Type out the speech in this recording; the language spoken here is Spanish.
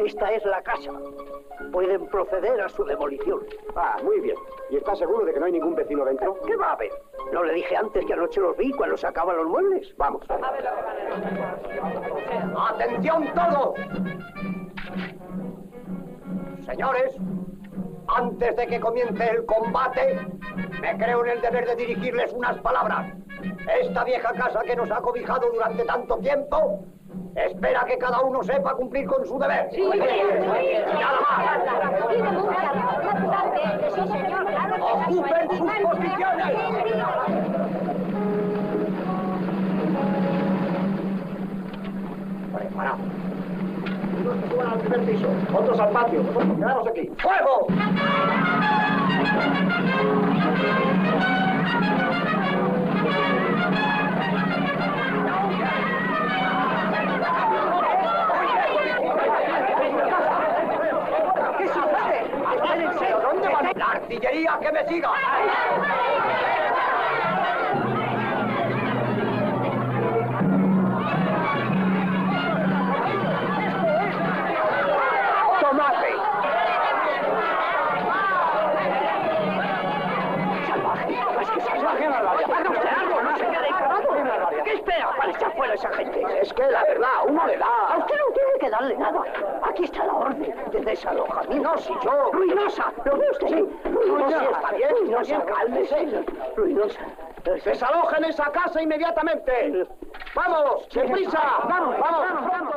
Esta es la casa. Pueden proceder a su demolición. Ah, muy bien. ¿Y está seguro de que no hay ningún vecino dentro? ¿Qué va a haber? ¿No le dije antes que anoche los vi cuando sacaban los muebles? Vamos. ¡Atención todos! Señores, antes de que comience el combate, me creo en el deber de dirigirles unas palabras. Esta vieja casa que nos ha cobijado durante tanto tiempo espera que cada uno sepa cumplir con su deber. Sí, Nada más. Ocupen sus posiciones. Preparados. Unos que suban al primer piso, otros al patio, nosotros quedamos aquí. ¡Fuego! ¡La artillería que me siga! ¡Tomate! ¡Salvaje! ¡Es que salvaje! ¡Haga a esa gente? Es que la verdad, uno le A da. usted no tiene que darle nada. Aquí está la orden de desalojamiento. No, si yo... ¡Ruinosa! ¿Lo ve usted? Ruinosa. Está bien, Ruinosa, bien. cálmese. Ruinosa. Desalojen esa casa inmediatamente. ¡Vamos! ¡Deprisa! ¡Vamos, vamos! vamos.